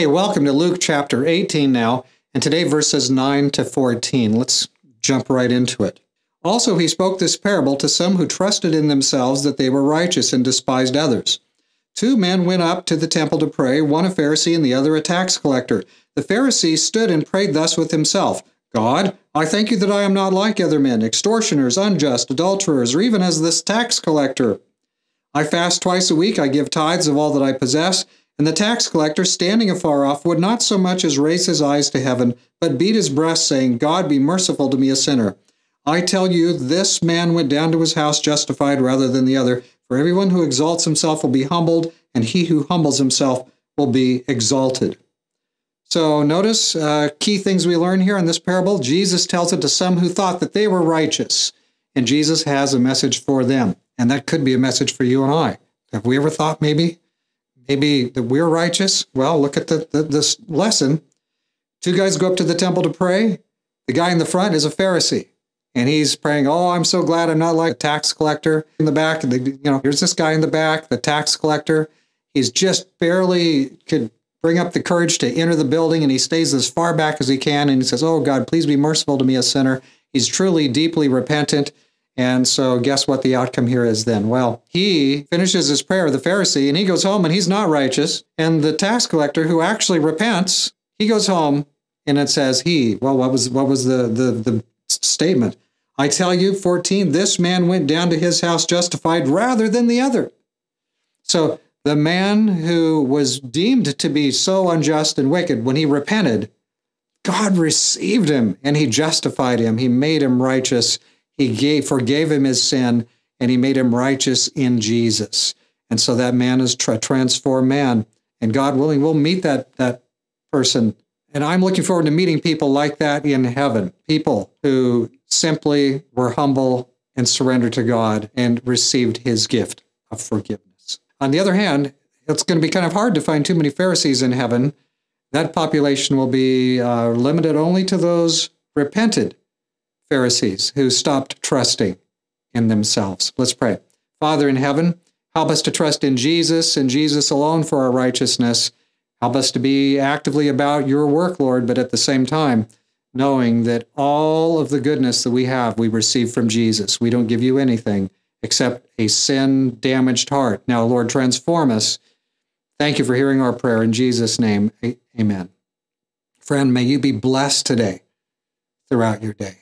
Hey, welcome to Luke chapter 18 now, and today verses 9 to 14. Let's jump right into it. Also, he spoke this parable to some who trusted in themselves that they were righteous and despised others. Two men went up to the temple to pray, one a Pharisee and the other a tax collector. The Pharisee stood and prayed thus with himself God, I thank you that I am not like other men, extortioners, unjust, adulterers, or even as this tax collector. I fast twice a week, I give tithes of all that I possess. And the tax collector, standing afar off, would not so much as raise his eyes to heaven, but beat his breast, saying, God be merciful to me, a sinner. I tell you, this man went down to his house justified rather than the other. For everyone who exalts himself will be humbled, and he who humbles himself will be exalted. So notice uh, key things we learn here in this parable. Jesus tells it to some who thought that they were righteous, and Jesus has a message for them. And that could be a message for you and I. Have we ever thought maybe maybe that we're righteous. Well, look at the, the, this lesson. Two guys go up to the temple to pray. The guy in the front is a Pharisee, and he's praying, "Oh, I'm so glad I'm not like a tax collector in the back." The, you know, here's this guy in the back, the tax collector. He's just barely could bring up the courage to enter the building, and he stays as far back as he can, and he says, "Oh God, please be merciful to me, a sinner." He's truly deeply repentant. And so, guess what the outcome here is then? Well, he finishes his prayer, the Pharisee, and he goes home and he's not righteous. And the tax collector, who actually repents, he goes home and it says, He, well, what was, what was the, the, the statement? I tell you, 14, this man went down to his house justified rather than the other. So, the man who was deemed to be so unjust and wicked, when he repented, God received him and he justified him. He made him righteous he gave, forgave him his sin and he made him righteous in Jesus. And so that man is a transformed man. And God willing, we'll meet that, that person. And I'm looking forward to meeting people like that in heaven people who simply were humble and surrendered to God and received his gift of forgiveness. On the other hand, it's going to be kind of hard to find too many Pharisees in heaven. That population will be uh, limited only to those repented Pharisees who stopped trusting in themselves. Let's pray. Father in heaven, help us to trust in Jesus and Jesus alone for our righteousness. Help us to be actively about your work, Lord, but at the same time, knowing that all of the goodness that we have, we receive from Jesus. We don't give you anything except a sin damaged heart. Now, Lord, transform us. Thank you for hearing our prayer. In Jesus' name, amen. Friend, may you be blessed today throughout your day.